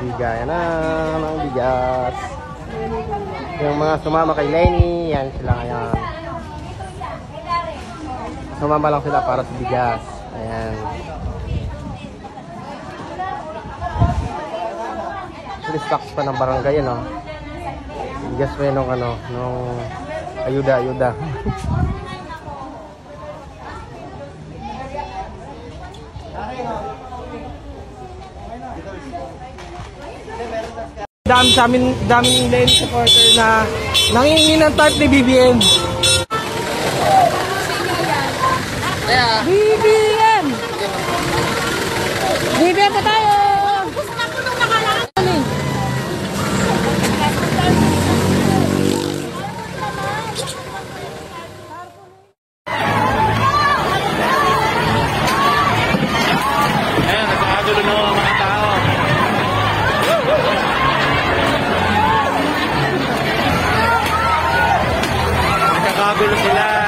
Bigay na ng bigas. Yung mga sumama kay Lenny, yan sila ngayon. Sumama lang sila para sa bigas. Ayan. Actually, stocks pa ng barangay, ano? Bigas pa yun nung ano, nung ayuda-ayuda. Dami sa amin, daming lane supporter na nangingi ng type ni BBM. BBM! BBM pa tayo! nagkagulo sila.